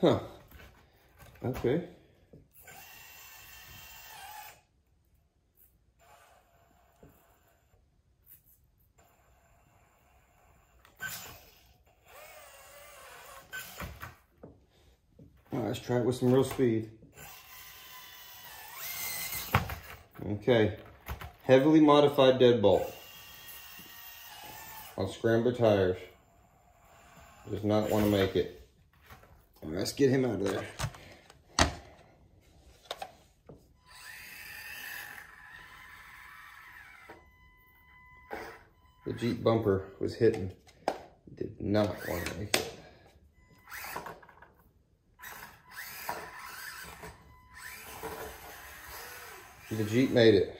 Huh. Okay. Right, let's try it with some real speed. Okay, heavily modified deadbolt on scrambler tires. Does not want to make it. Let's get him out of there. The Jeep bumper was hitting. Did not want to make it. The Jeep made it.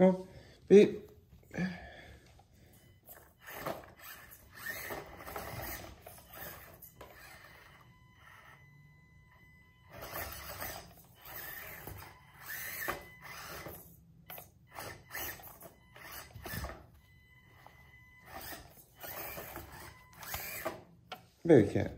Go. Beep. Very cat.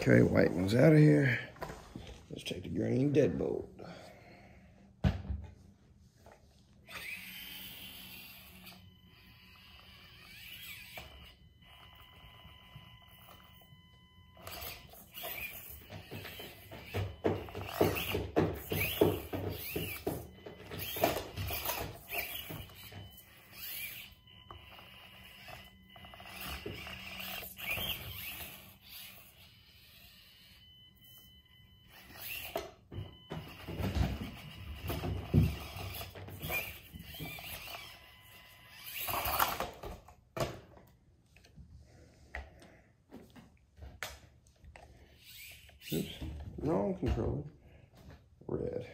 Okay, white one's out of here. Let's take the green deadbolt. Oops. No, I'm controlling. Red.